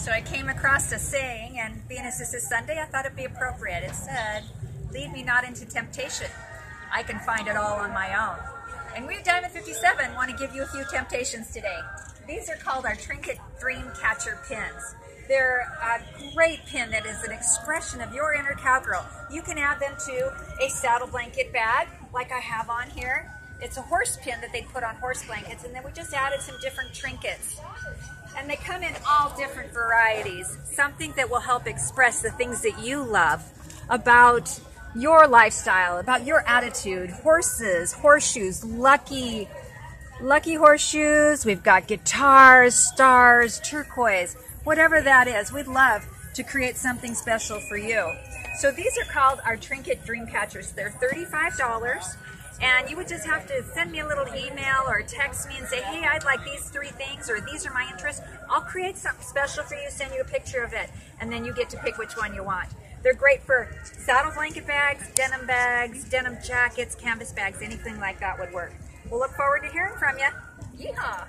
So I came across a saying, and being as this is Sunday, I thought it'd be appropriate. It said, Lead me not into temptation. I can find it all on my own. And we at Diamond 57 want to give you a few temptations today. These are called our Trinket Dream Catcher pins. They're a great pin that is an expression of your inner cowgirl. You can add them to a saddle blanket bag, like I have on here. It's a horse pin that they put on horse blankets, and then we just added some different trinkets. And they come in all different varieties. Something that will help express the things that you love about your lifestyle, about your attitude. Horses, horseshoes, lucky, lucky horseshoes. We've got guitars, stars, turquoise, whatever that is. We'd love to create something special for you. So these are called our Trinket Dream Catchers. They're $35 and you would just have to send me a little email or text me and say, hey, I'd like these three things or these are my interests. I'll create something special for you, send you a picture of it, and then you get to pick which one you want. They're great for saddle blanket bags, denim bags, denim jackets, canvas bags, anything like that would work. We'll look forward to hearing from you. Yeehaw!